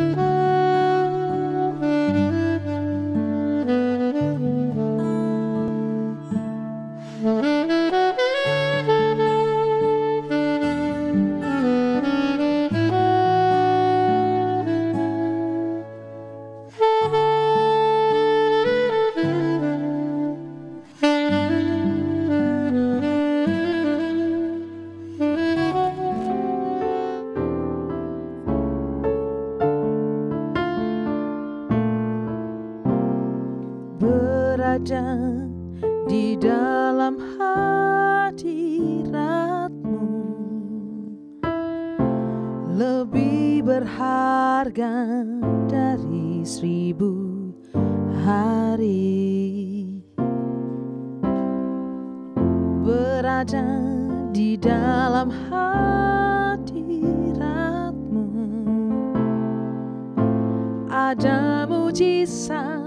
berada hari. Berada di dalam hadiratmu ada mujizat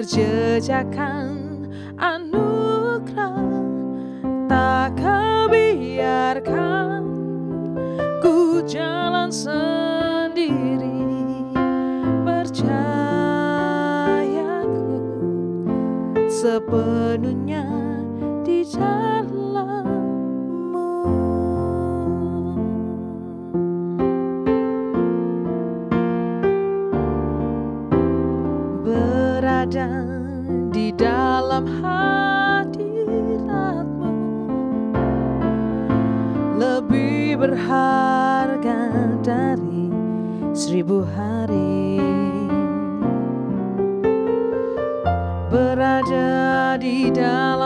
berjejakan anugerah Tak kau biarkan ku jalan sendiri. Percayaku sepenuhnya di dalammu berharga dari seribu hari. Berada di dalam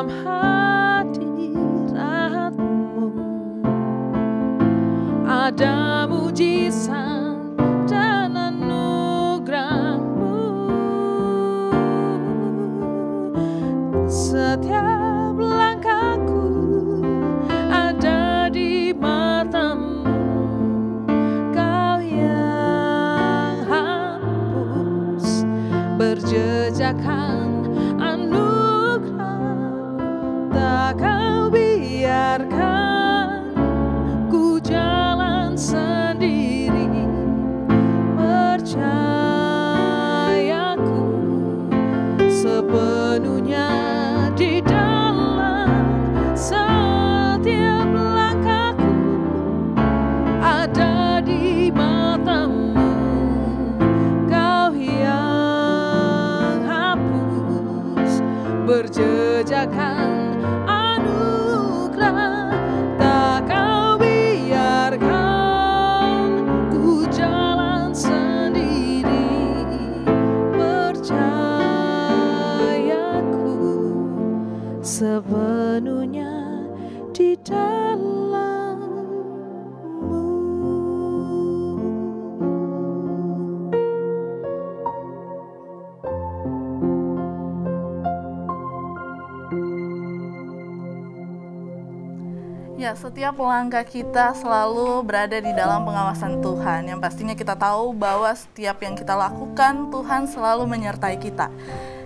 setiap langkah kita selalu berada di dalam pengawasan Tuhan. Yang pastinya kita tahu bahwa setiap yang kita lakukan, Tuhan selalu menyertai kita.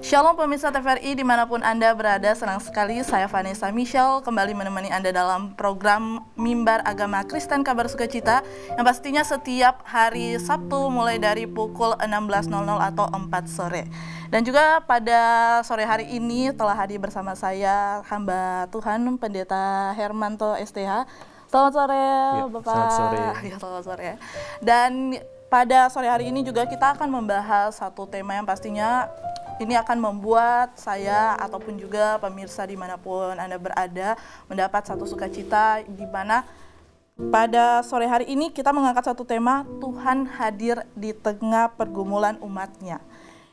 Shalom pemirsa TVRI di mana pun Anda berada, senang sekali saya Vanessa Michelle kembali menemani Anda dalam program Mimbar Agama Kristen Kabar Sukacita yang pastinya setiap hari Sabtu mulai dari pukul 16.00 atau 4 sore. Dan juga pada sore hari ini telah hadir bersama saya hamba Tuhan Pendeta Hermanto STH. Selamat sore Ya, Bapak. selamat sore. Ya, selamat sore. Dan pada sore hari ini juga kita akan membahas satu tema yang pastinya ini akan membuat saya ataupun juga pemirsa di mana pun Anda berada mendapat satu sukacita di mana pada sore hari ini kita mengangkat satu tema Tuhan hadir di tengah pergumulan umatnya.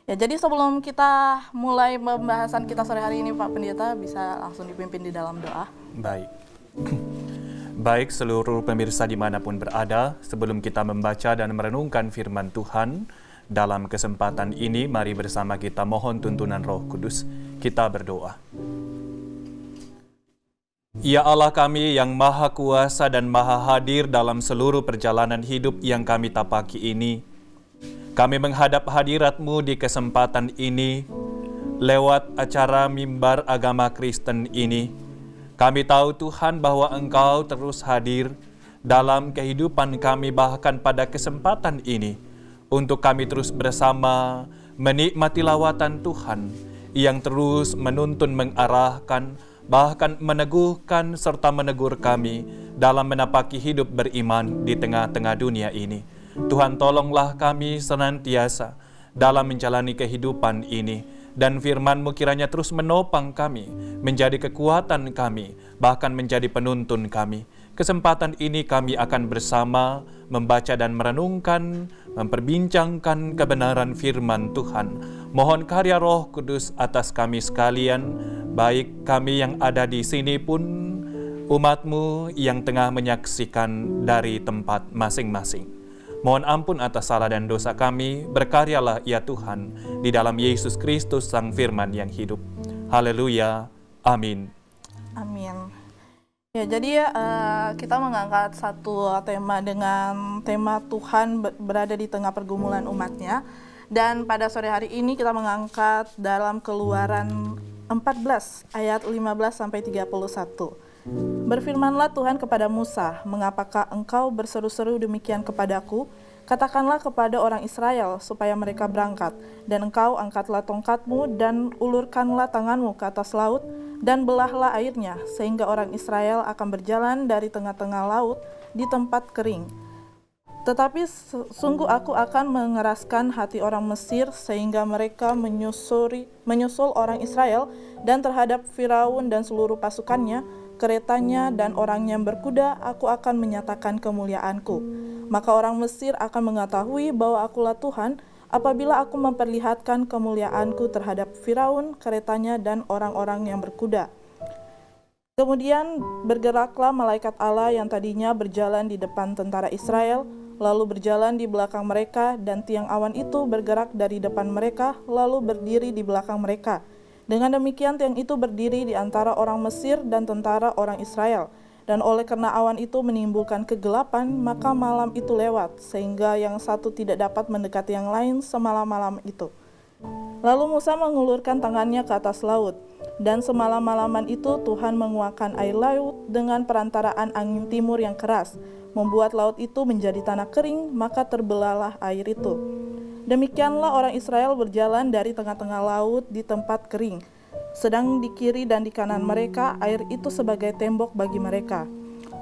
Ya, jadi sebelum kita mulai pembahasan kita sore hari ini Pak Pendeta bisa langsung dipimpin di dalam doa. Baik. Baik seluruh pemirsa di mana pun berada, sebelum kita membaca dan merenungkan firman Tuhan, dalam kesempatan ini mari bersama kita mohon tuntunan roh kudus, kita berdoa. Ya Allah kami yang maha kuasa dan maha hadir dalam seluruh perjalanan hidup yang kami tapaki ini. Kami menghadap hadiratmu di kesempatan ini lewat acara mimbar agama Kristen ini. Kami tahu Tuhan bahwa Engkau terus hadir dalam kehidupan kami bahkan pada kesempatan ini untuk kami terus bersama menikmati lawatan Tuhan yang terus menuntun mengarahkan bahkan meneguhkan serta menegur kami dalam menapaki hidup beriman di tengah-tengah dunia ini. Tuhan tolonglah kami senantiasa dalam menjalani kehidupan ini dan firman-Mu kiranya terus menopang kami, menjadi kekuatan kami, bahkan menjadi penuntun kami. Kesempatan ini kami akan bersama membaca dan merenungkan, memperbincangkan kebenaran firman Tuhan. Mohon karya Roh Kudus atas kami sekalian, baik kami yang ada di sini pun umatmu yang tengah menyaksikan dari tempat masing-masing. Mohon ampun atas salah dan dosa kami, berkaryalah ya Tuhan, di dalam Yesus Kristus Sang Firman yang hidup. Haleluya. Amin. Amin. Ya, jadi ya kita mengangkat satu tema dengan tema Tuhan berada di tengah pergumulan umatnya. Dan pada sore hari ini kita mengangkat dalam keluaran 14 ayat 15 sampai 31. Berfirmanlah Tuhan kepada Musa, "Mengapakah engkau berseru-seru demikian kepadaku? Katakanlah kepada orang Israel supaya mereka berangkat, dan engkau angkatlah tongkatmu dan ulurkanlah tanganmu ke atas laut, dan belahlah airnya, sehingga orang Israel akan berjalan dari tengah-tengah laut di tempat kering. Tetapi sungguh aku akan mengeraskan hati orang Mesir sehingga mereka menyusuri, menyusul orang Israel dan terhadap Firaun dan seluruh pasukannya, keretanya dan orang yang berkuda, aku akan menyatakan kemuliaanku. Maka orang Mesir akan mengetahui bahwa akulah Tuhan, apabila aku memperlihatkan kemuliaanku terhadap Firaun, keretanya, dan orang-orang yang berkuda. Kemudian bergeraklah malaikat Allah yang tadinya berjalan di depan tentara Israel, lalu berjalan di belakang mereka, dan tiang awan itu bergerak dari depan mereka, lalu berdiri di belakang mereka. Dengan demikian, tiang itu berdiri di antara orang Mesir dan tentara orang Israel. Dan oleh karena awan itu menimbulkan kegelapan, maka malam itu lewat, sehingga yang satu tidak dapat mendekati yang lain semalam-malam itu. Lalu Musa mengulurkan tangannya ke atas laut, dan semalam-malaman itu Tuhan menguakkan air laut dengan perantaraan angin timur yang keras, membuat laut itu menjadi tanah kering, maka terbelahlah air itu. Demikianlah orang Israel berjalan dari tengah-tengah laut di tempat kering, sedang di kiri dan di kanan mereka, air itu sebagai tembok bagi mereka.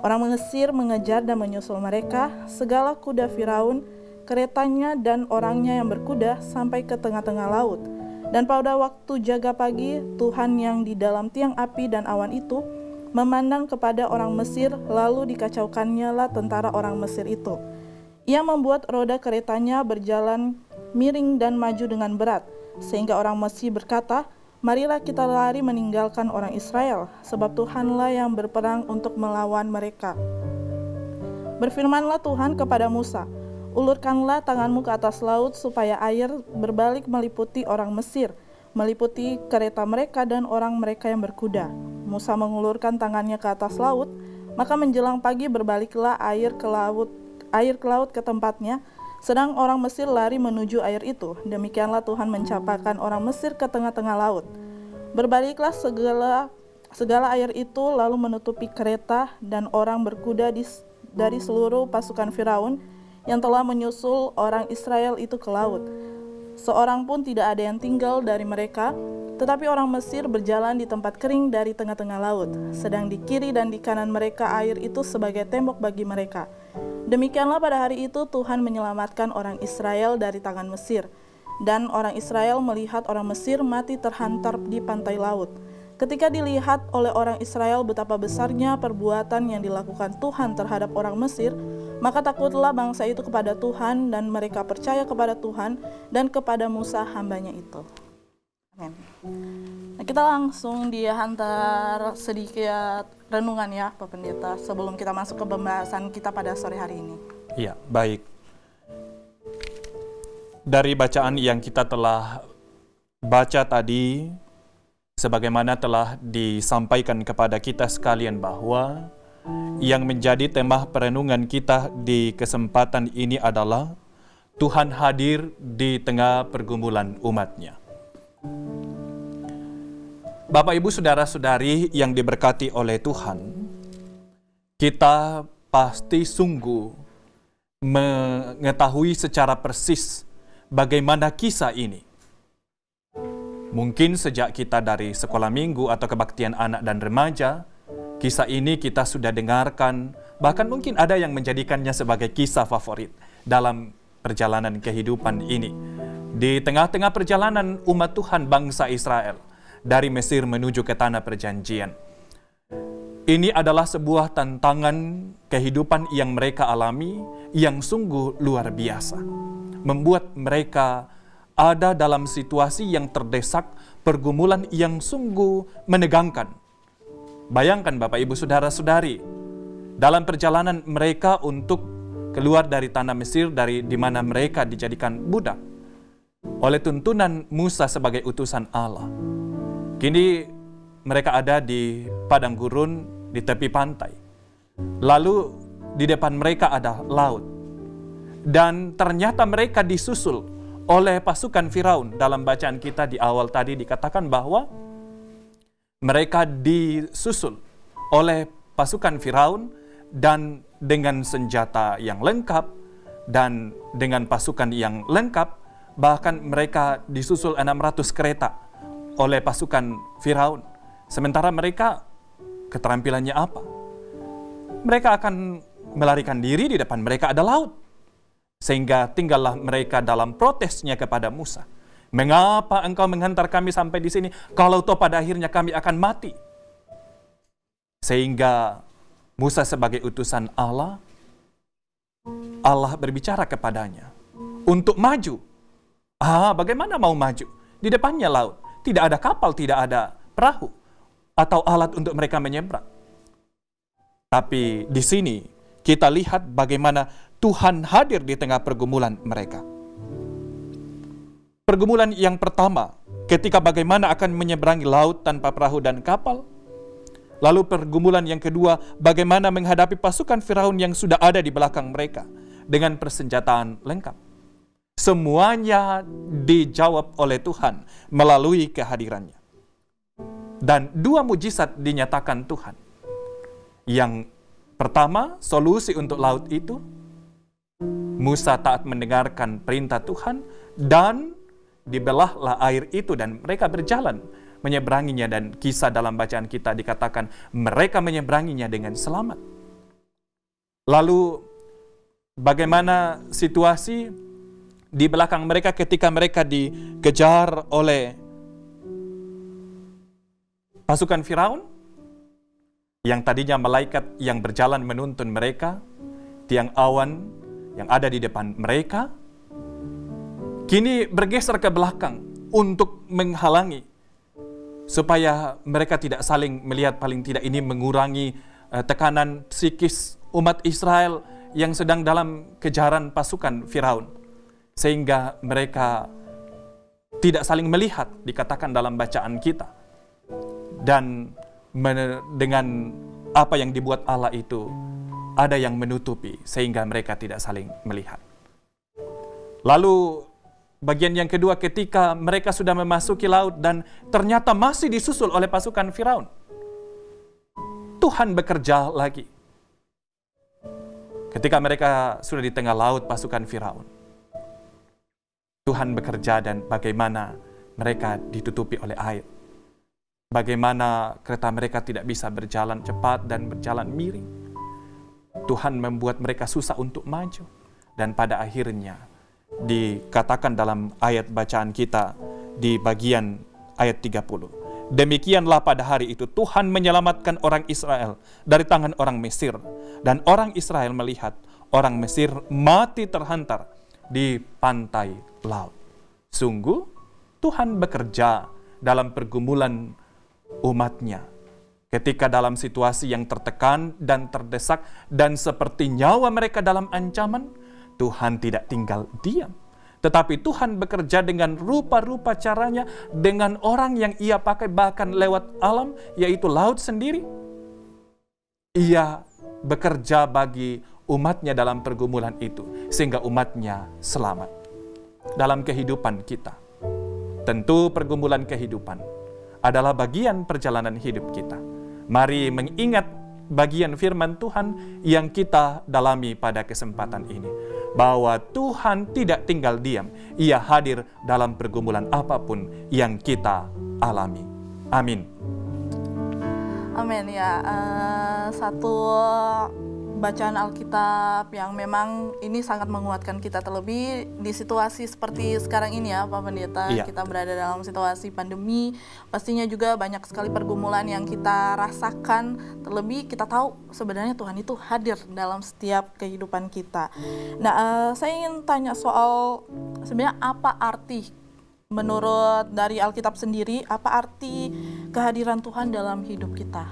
Orang Mesir mengejar dan menyusul mereka, segala kuda Firaun, keretanya dan orangnya yang berkuda sampai ke tengah-tengah laut. Dan pada waktu jaga pagi, Tuhan yang di dalam tiang api dan awan itu memandang kepada orang Mesir, lalu dikacaukannya lah tentara orang Mesir itu. Ia membuat roda keretanya berjalan miring dan maju dengan berat, sehingga orang Mesir berkata, Marilah kita lari meninggalkan orang Israel, sebab Tuhanlah yang berperang untuk melawan mereka. Berfirmanlah Tuhan kepada Musa, Ulurkanlah tanganmu ke atas laut supaya air berbalik meliputi orang Mesir, meliputi kereta mereka dan orang mereka yang berkuda. Musa mengulurkan tangannya ke atas laut, maka menjelang pagi berbaliklah air ke laut, air ke laut ke tempatnya, sedang orang Mesir lari menuju air itu, demikianlah Tuhan mencapakan orang Mesir ke tengah-tengah laut. Berbaliklah segala segala air itu lalu menutupi kereta dan orang berkuda di, dari seluruh pasukan Firaun yang telah menyusul orang Israel itu ke laut. Seorang pun tidak ada yang tinggal dari mereka, tetapi orang Mesir berjalan di tempat kering dari tengah-tengah laut, sedang di kiri dan di kanan mereka air itu sebagai tembok bagi mereka. Demikianlah pada hari itu Tuhan menyelamatkan orang Israel dari tangan Mesir. Dan orang Israel melihat orang Mesir mati terhantar di pantai laut. Ketika dilihat oleh orang Israel betapa besarnya perbuatan yang dilakukan Tuhan terhadap orang Mesir, maka takutlah bangsa itu kepada Tuhan dan mereka percaya kepada Tuhan dan kepada Musa hambanya itu. Amin. Nah, kita langsung dihantar sedikit renungan ya Pak Pendeta sebelum kita masuk ke pembahasan kita pada sore hari ini. Iya, baik. Dari bacaan yang kita telah baca tadi, sebagaimana telah disampaikan kepada kita sekalian bahwa yang menjadi tema perenungan kita di kesempatan ini adalah Tuhan hadir di tengah pergumulan umatnya. Bapak, Ibu, Saudara-saudari yang diberkati oleh Tuhan, kita pasti sungguh mengetahui secara persis bagaimana kisah ini. Mungkin sejak kita dari sekolah minggu atau kebaktian anak dan remaja, kisah ini kita sudah dengarkan, bahkan mungkin ada yang menjadikannya sebagai kisah favorit dalam perjalanan kehidupan ini. Di tengah-tengah perjalanan umat Tuhan bangsa Israel dari Mesir menuju ke tanah perjanjian. Ini adalah sebuah tantangan kehidupan yang mereka alami yang sungguh luar biasa. Membuat mereka ada dalam situasi yang terdesak, pergumulan yang sungguh menegangkan. Bayangkan Bapak Ibu Saudara-saudari, dalam perjalanan mereka untuk keluar dari tanah Mesir dari di mana mereka dijadikan budak oleh tuntunan Musa sebagai utusan Allah. Kini mereka ada di padang gurun di tepi pantai. Lalu di depan mereka ada laut. Dan ternyata mereka disusul oleh pasukan Firaun. Dalam bacaan kita di awal tadi dikatakan bahwa mereka disusul oleh pasukan Firaun dan dengan senjata yang lengkap dan dengan pasukan yang lengkap bahkan mereka disusul 600 kereta oleh pasukan Firaun. Sementara mereka keterampilannya apa? Mereka akan melarikan diri di depan mereka ada laut. Sehingga tinggallah mereka dalam protesnya kepada Musa. Mengapa engkau menghantar kami sampai di sini kalau toh pada akhirnya kami akan mati? Sehingga Musa sebagai utusan Allah, Allah berbicara kepadanya untuk maju. Ah, bagaimana mau maju? Di depannya laut, tidak ada kapal, tidak ada perahu atau alat untuk mereka menyeberang. Tapi di sini kita lihat bagaimana Tuhan hadir di tengah pergumulan mereka. Pergumulan yang pertama, ketika bagaimana akan menyeberangi laut tanpa perahu dan kapal. Lalu pergumulan yang kedua, bagaimana menghadapi pasukan Firaun yang sudah ada di belakang mereka dengan persenjataan lengkap. Semuanya dijawab oleh Tuhan melalui kehadirannya. Dan dua mujizat dinyatakan Tuhan. Yang pertama, solusi untuk laut itu Musa taat mendengarkan perintah Tuhan dan dibelahlah air itu dan mereka berjalan menyeberanginya dan kisah dalam bacaan kita dikatakan mereka menyeberanginya dengan selamat. Lalu bagaimana situasi di belakang mereka ketika mereka dikejar oleh pasukan Firaun yang tadinya malaikat yang berjalan menuntun mereka, tiang awan yang ada di depan mereka kini bergeser ke belakang untuk menghalangi supaya mereka tidak saling melihat paling tidak ini mengurangi uh, tekanan psikis umat Israel yang sedang dalam kejaran pasukan Firaun sehingga mereka tidak saling melihat dikatakan dalam bacaan kita dan dengan apa yang dibuat Allah itu ada yang menutupi sehingga mereka tidak saling melihat. Lalu bagian yang kedua ketika mereka sudah memasuki laut dan ternyata masih disusul oleh pasukan Firaun. Tuhan bekerja lagi. Ketika mereka sudah di tengah laut pasukan Firaun. Tuhan bekerja dan bagaimana mereka ditutupi oleh air. Bagaimana kereta mereka tidak bisa berjalan cepat dan berjalan miring Tuhan membuat mereka susah untuk maju. Dan pada akhirnya dikatakan dalam ayat bacaan kita di bagian ayat 30. Demikianlah pada hari itu Tuhan menyelamatkan orang Israel dari tangan orang Mesir. Dan orang Israel melihat orang Mesir mati terhantar di pantai laut. Sungguh Tuhan bekerja dalam pergumulan umatnya ketika dalam situasi yang tertekan dan terdesak dan seperti nyawa mereka dalam ancaman, Tuhan tidak tinggal diam. Tetapi Tuhan bekerja dengan rupa-rupa caranya dengan orang yang ia pakai bahkan lewat alam yaitu laut sendiri. Ia bekerja bagi umatnya dalam pergumulan itu sehingga umatnya selamat dalam kehidupan kita. Tentu pergumulan kehidupan adalah bagian perjalanan hidup kita. Mari mengingat bagian firman Tuhan yang kita dalami pada kesempatan ini. Bahwa Tuhan tidak tinggal diam, ia hadir dalam pergumulan apa pun yang kita alami. Amin. Amin ya. Uh, satu bacaan Alkitab yang memang ini sangat menguatkan kita terlebih di situasi seperti sekarang ini ya Pak Pendeta Iya. kita berada dalam situasi pandemi pastinya juga banyak sekali pergumulan yang kita rasakan terlebih kita tahu sebenarnya Tuhan itu hadir dalam setiap kehidupan kita. Nah eh, saya ingin tanya soal sebenarnya apa arti menurut dari Alkitab sendiri apa arti kehadiran Tuhan dalam hidup kita?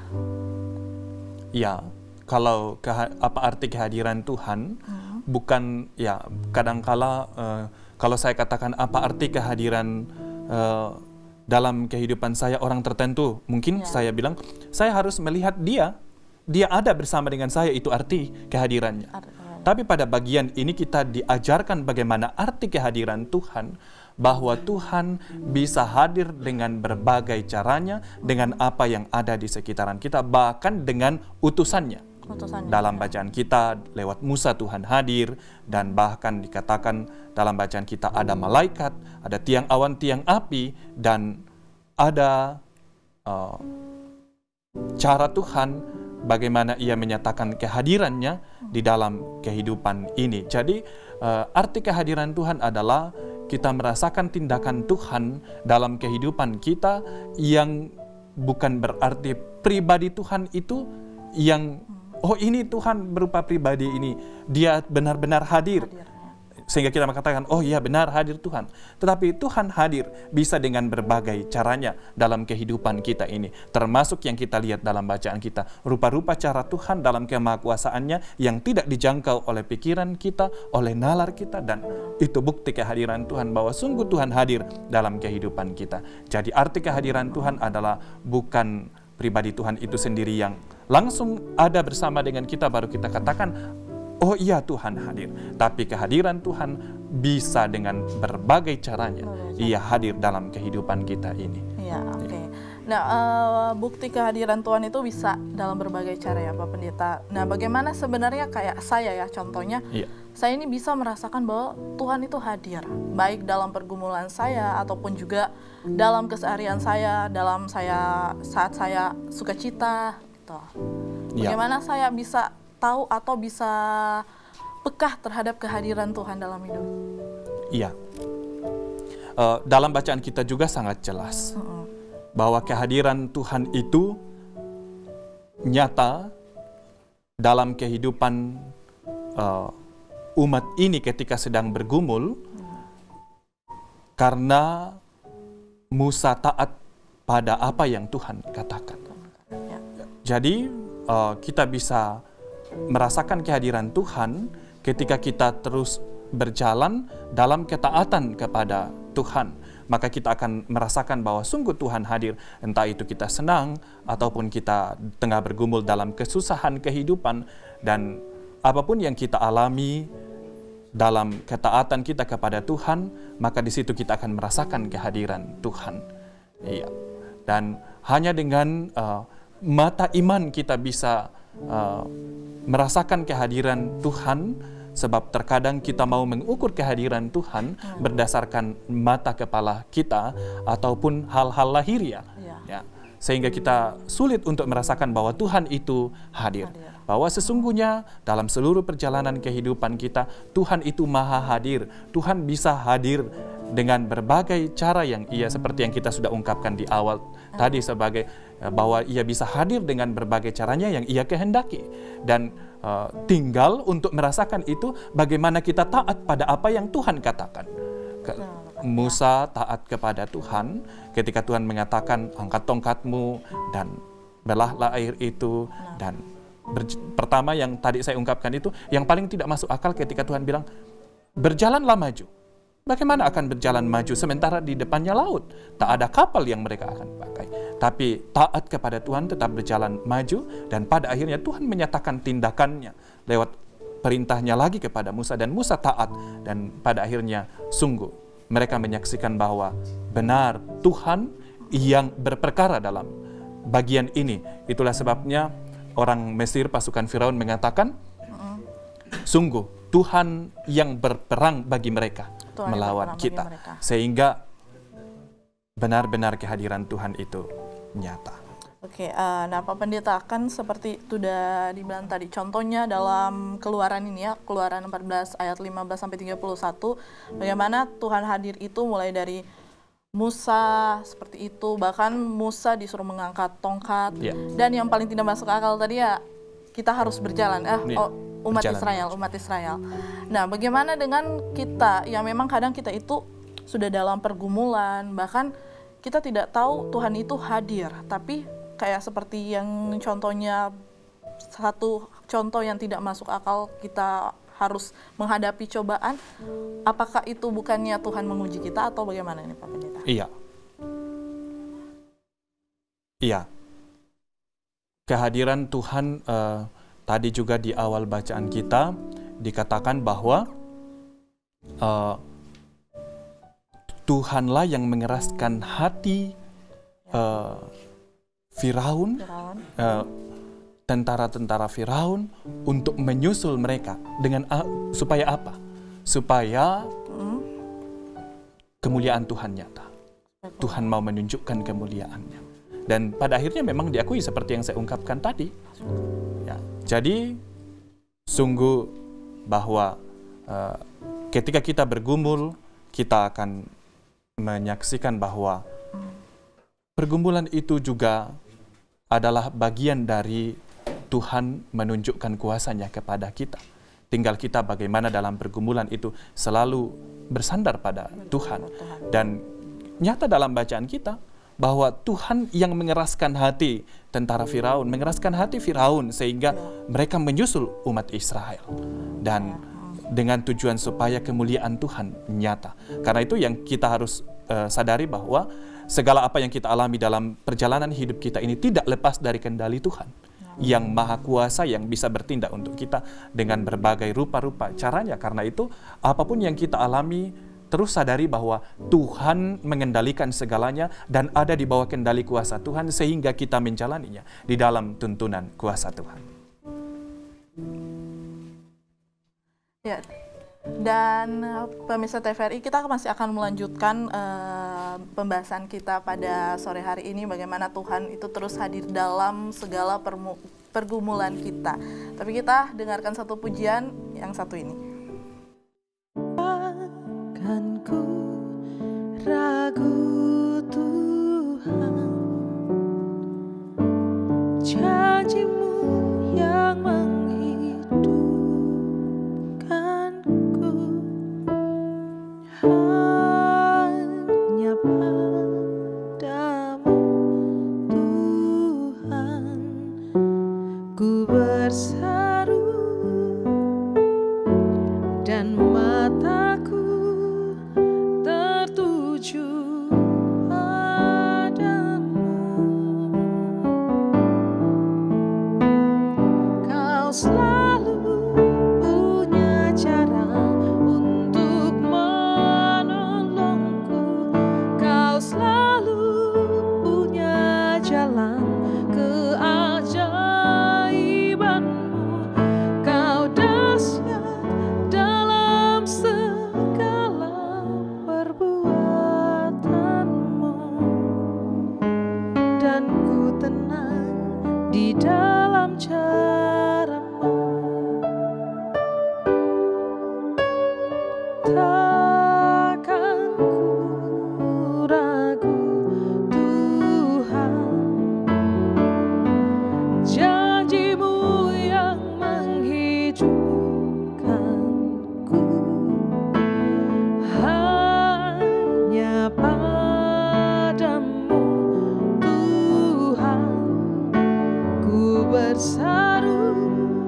Ya, kalau apa arti kehadiran Tuhan bukan ya kadangkala eh, kalau saya katakan apa arti kehadiran eh, dalam kehidupan saya orang tertentu, mungkin Ya. saya bilang saya harus melihat dia, dia ada bersama dengan saya itu arti kehadirannya. Ar- Tapi pada bagian ini kita diajarkan bagaimana arti kehadiran Tuhan, bahwa Tuhan bisa hadir dengan berbagai caranya, dengan apa yang ada di sekitaran kita, bahkan dengan utusannya. Dalam bacaan kita lewat Musa Tuhan hadir dan bahkan dikatakan dalam bacaan kita ada malaikat, ada tiang awan, tiang api dan ada uh, cara Tuhan bagaimana ia menyatakan kehadirannya di dalam kehidupan ini. Jadi uh, arti kehadiran Tuhan adalah kita merasakan tindakan Tuhan dalam kehidupan kita yang bukan berarti pribadi Tuhan itu yang oh ini Tuhan berupa pribadi ini. Dia benar-benar hadir. Sehingga kita mengatakan oh iya benar hadir Tuhan. Tetapi Tuhan hadir bisa dengan berbagai caranya dalam kehidupan kita ini. Termasuk yang kita lihat dalam bacaan kita. Rupa-rupa cara Tuhan dalam kemahakuasaannya yang tidak dijangkau oleh pikiran kita oleh nalar kita dan itu bukti kehadiran Tuhan bahwa sungguh Tuhan hadir dalam kehidupan kita. Jadi arti kehadiran Tuhan adalah bukan pribadi Tuhan itu sendiri yang langsung ada bersama dengan kita baru kita katakan oh iya Tuhan hadir tapi kehadiran Tuhan bisa dengan berbagai caranya ia hadir dalam kehidupan kita ini Iya, oke. Nah, eh, bukti kehadiran Tuhan itu bisa dalam berbagai cara ya, Pak Pendeta. Nah, bagaimana sebenarnya kayak saya ya, contohnya, iya saya ini bisa merasakan bahwa Tuhan itu hadir, baik dalam pergumulan saya ataupun juga dalam keseharian saya, dalam saya saat saya sukacita, gitu. Bagaimana saya bisa tahu atau bisa pekah terhadap kehadiran Tuhan dalam hidup? iya Eh, dalam bacaan kita juga sangat jelas Mm-mm. bahwa kehadiran Tuhan itu nyata dalam kehidupan eh, umat ini ketika sedang bergumul karena Musa taat pada apa yang Tuhan katakan. Jadi eh, kita bisa merasakan kehadiran Tuhan ketika kita terus berjalan dalam ketaatan kepada Tuhan. Maka kita akan merasakan bahwa sungguh Tuhan hadir. Entah itu kita senang ataupun kita tengah bergumul dalam kesusahan kehidupan dan apa pun yang kita alami dalam ketaatan kita kepada Tuhan, maka di situ kita akan merasakan kehadiran Tuhan. Iya. Dan hanya dengan uh, mata iman kita bisa uh, merasakan kehadiran Tuhan sebab terkadang kita mau mengukur kehadiran Tuhan berdasarkan mata kepala kita ataupun hal-hal lahiriah. Iya. Ya. Sehingga kita sulit untuk merasakan bahwa Tuhan itu hadir. Hadir. Bahwa sesungguhnya dalam seluruh perjalanan kehidupan kita, Tuhan itu maha hadir. Tuhan bisa hadir dengan berbagai cara yang ia seperti yang kita sudah ungkapkan di awal tadi sebagai eh, bahwa ia bisa hadir dengan berbagai caranya yang ia kehendaki. Dan eh, tinggal untuk merasakan itu bagaimana kita taat pada apa yang Tuhan katakan. Ke- Musa taat kepada Tuhan ketika Tuhan mengatakan angkat tongkatmu dan belahlah air itu. Dan pertama yang tadi saya ungkapkan itu yang paling tidak masuk akal ketika Tuhan bilang berjalanlah maju Bagaimana akan berjalan maju sementara di depannya laut? Tak ada kapal yang mereka akan pakai. Tapi taat kepada Tuhan tetap berjalan maju dan pada akhirnya Tuhan menyatakan tindakannya lewat perintahnya lagi kepada Musa dan Musa taat dan pada akhirnya sungguh mereka menyaksikan bahwa benar Tuhan yang berperkara dalam bagian ini. Itulah sebabnya orang Mesir pasukan Firaun mengatakan sungguh Tuhan yang berperang bagi mereka Tuhan melawan kita mereka. sehingga benar-benar kehadiran Tuhan itu nyata. Oke, eh, nah Pak Pendeta kan seperti sudah dibilang tadi, contohnya dalam keluaran ini ya, keluaran 14 ayat 15 sampai 31, bagaimana Tuhan hadir itu mulai dari Musa seperti itu, bahkan Musa disuruh mengangkat tongkat, Iya. dan yang paling tidak masuk akal tadi ya kita harus berjalan, eh Iya, oh, umat berjalan Israel, umat Israel. Nah, bagaimana dengan kita yang memang kadang kita itu sudah dalam pergumulan, bahkan kita tidak tahu Tuhan itu hadir, tapi kayak seperti yang contohnya satu contoh yang tidak masuk akal kita harus menghadapi cobaan, apakah itu bukannya Tuhan menguji kita atau bagaimana ini Pak Pendeta? Iya. Iya. Kehadiran Tuhan eh, tadi juga di awal bacaan kita dikatakan bahwa eh, Tuhanlah yang mengeraskan hati eh, Firaun, eh, tentara-tentara Firaun untuk menyusul mereka dengan a- supaya apa? Supaya kemuliaan Tuhan nyata. Tuhan mau menunjukkan kemuliaannya. Dan pada akhirnya memang diakui seperti yang saya ungkapkan tadi. Ya, jadi sungguh bahwa eh, ketika kita bergumul, kita akan menyaksikan bahwa pergumulan itu juga adalah bagian dari Tuhan menunjukkan kuasanya kepada kita. Tinggal kita bagaimana dalam pergumulan itu selalu bersandar pada Tuhan. Dan nyata dalam bacaan kita bahwa Tuhan yang mengeraskan hati tentara Firaun, mengeraskan hati Firaun sehingga mereka menyusul umat Israel. Dan dengan tujuan supaya kemuliaan Tuhan nyata. Karena itu yang kita harus eh, sadari bahwa segala apa yang kita alami dalam perjalanan hidup kita ini tidak lepas dari kendali Tuhan yang maha kuasa yang bisa bertindak untuk kita dengan berbagai rupa-rupa caranya karena itu apa pun yang kita alami terus sadari bahwa Tuhan mengendalikan segalanya dan ada di bawah kendali kuasa Tuhan sehingga kita menjalaninya di dalam tuntunan kuasa Tuhan. Ya. Dan eh, pemirsa TVRI kita masih akan melanjutkan eh, pembahasan kita pada sore hari ini bagaimana Tuhan itu terus hadir dalam segala pergumulan kita. Tapi kita dengarkan satu pujian yang satu ini. bersaru.